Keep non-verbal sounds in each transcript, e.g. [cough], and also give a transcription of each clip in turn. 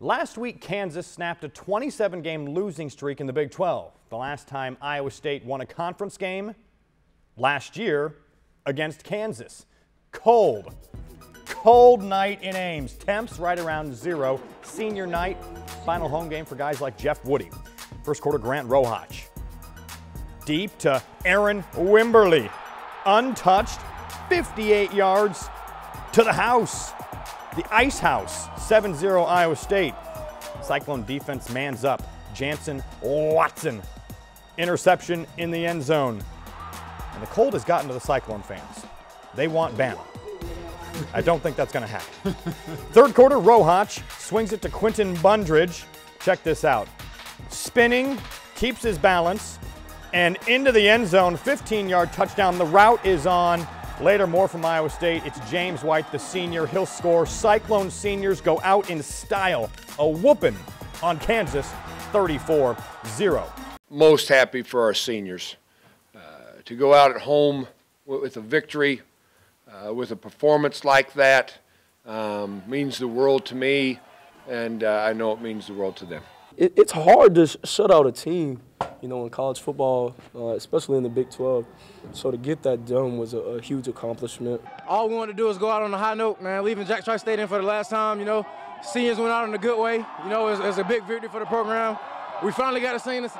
Last week, Kansas snapped a 27 game losing streak in the Big 12. The last time Iowa State won a conference game last year against Kansas. Cold, cold night in Ames. Temps right around zero. Senior night, final home game for guys like Jeff Woody. First quarter, Grant Rohach. Deep to Aaron Wimberly. Untouched, 58 yards to the house. The Ice House, 7 0 Iowa State. Cyclone defense mans up. Jansen Watson. Interception in the end zone. And the cold has gotten to the Cyclone fans. They want Bama. I don't think that's going to happen. [laughs] Third quarter, Rohach swings it to Quenton Bundrage. Check this out. Spinning, keeps his balance, and into the end zone, 15 yard touchdown. The rout is on. Later, more from Iowa State. It's James White, the senior. He'll score. Cyclone seniors go out in style. A whooping on Kansas, 34 0. Most happy for our seniors. Uh, to go out at home with, with a victory, uh, with a performance like that, um, means the world to me, and uh, I know it means the world to them. It, it's hard to sh shut out a team you know, in college football, uh, especially in the Big 12. So to get that done was a, a, huge accomplishment. All we wanted to do was go out on a high note, man. Leaving Jack Trice Stadium for the last time, you know, seniors went out in a good way. You know, it was, a big victory for the program. We finally got to sing this,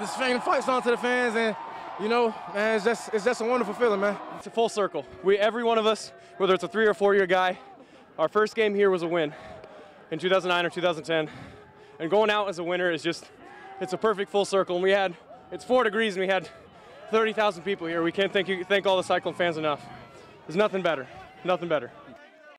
this fan fight song to the fans, and you know, man, it's just it's just a wonderful feeling, man. It's a full circle. We every one of us, whether it's a three or four year guy, our first game here was a win in 2009 or 2010, and going out as a winner is just it's a perfect full circle. And we had, it's four degrees and we had 30,000 people here. We can't thank, you, thank all the Cyclone fans enough. There's nothing better, nothing better.